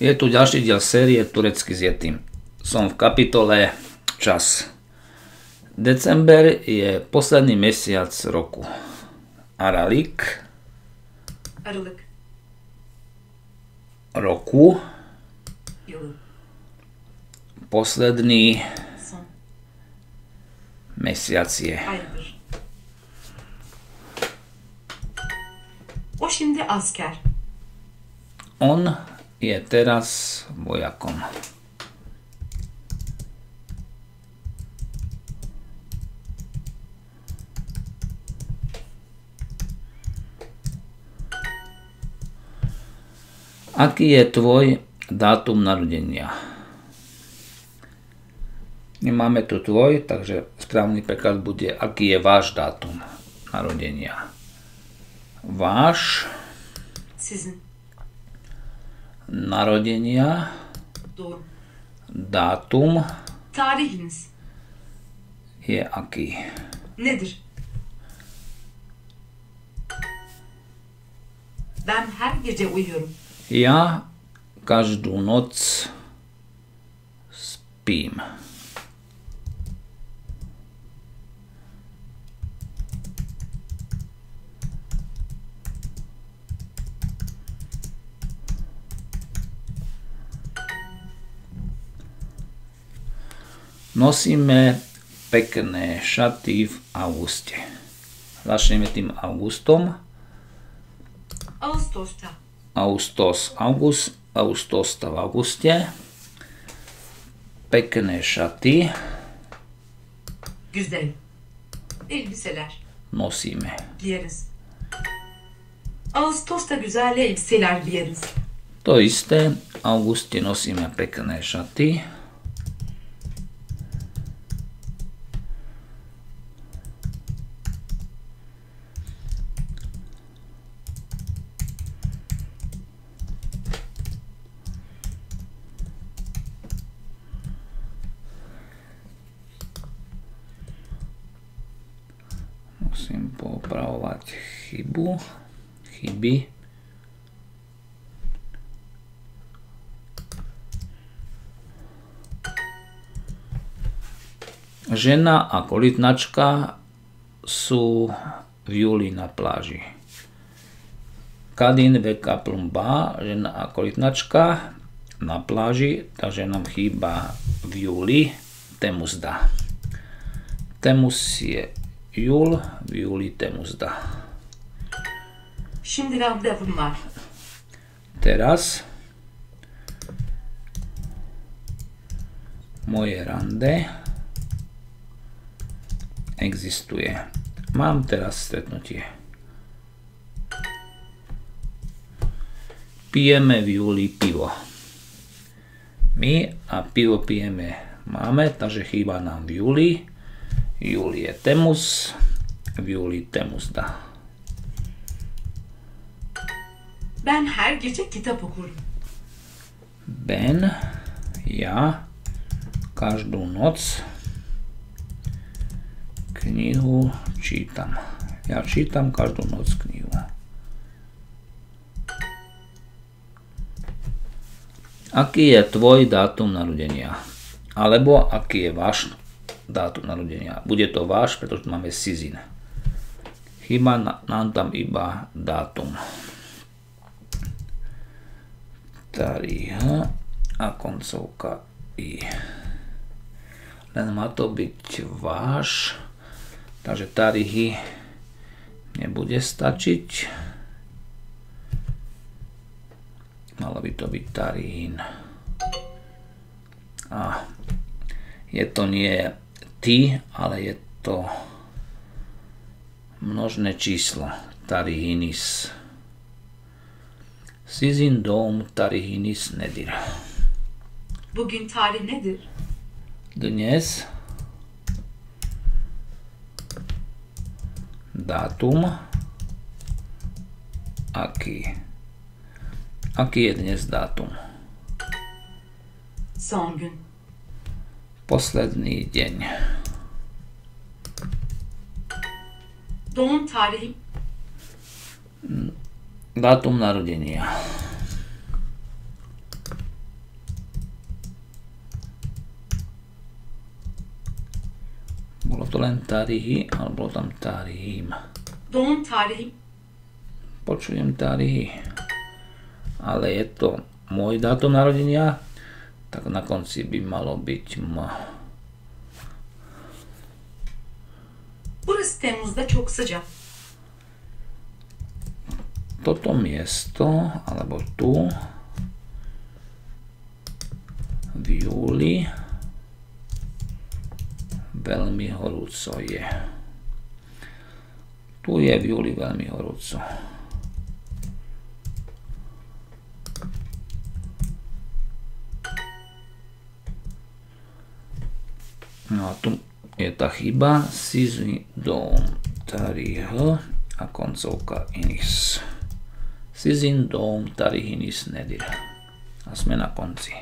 Je tu ďalší diel série Turecky s Yetim. Som v kapitole Čas. December je posledný mesiac roku. Aralik Aralık. roku, Yılı. posledný Son. mesiac je. Aydır. O şimdi asker. On je teraz vojakom. Aký je tvoj dátum narodenia? Nemáme tu tvoj, takže správny preklad bude, aký je váš dátum narodenia. Váš Sizin. Narodenia, Doğru. dátum Tarihiniz je aký? nedir? Ben her gece uyuyorum. Ja každú noc spím. Nosíme pekné šaty v auguste. Začneme tým augustom. Ağustos'ta. Augustos, august, augustosta v auguste. Pekné šaty Güzel. Elbiseler nosíme. giyeriz. Ağustos'ta güzel elbiseler giyeriz. To isté, v auguste nosíme pekné šaty. Musím poopravovať chybu, chyby. Žena a kolitnačka sú v júli na pláži. Kadin veka plumba, žena a kolitnačka na pláži, takže nám chýba v júli temuzda. Temus je júl, v júli temuzda. Şimdi randevum var. Teraz moje rande existuje. Mám teraz stretnutie. Pijeme v júli pivo. My a pivo pijeme máme, takže chýba nám v júli. Júli je temus, v júli temuzda. Ben her gece kitap okurum. Ben, ja, každú noc knihu čítam. Ja čítam každú noc knihu. Aký je tvoj dátum narodenia? Alebo aký je váš dátum narodenia? Bude to váš, pretože máme sizin. Chýba na- nám tam iba dátum. Tariha a koncovka i. Len má to byť váš, takže tarihy nebude stačiť. Malo by to byť tarihin. A je to nie ty, ale je to množné číslo tarihinis. Sizin doğum tarihiniz nedir? Bugün tarih nedir? Dnes dátum aký? Aký je dnes dátum? Son gün. Posledný deň. Doğum tarihi. Datum narodenia. Bolo to len tarihi, ale bolo tam tarihim. Doğum tarihi. Počujem tarihi. Ale je to môj dátum narodenia? Tak na konci by malo byť M. Burası Temmuz'da çok sıcak. Toto miesto, alebo tu, v júli veľmi horúco je. Tu je v júli veľmi horúco. No a tu je tá chyba Sizi dom Tariho a koncovka Inis. Sizin dom Tarihinis Nedir. A sme na konci.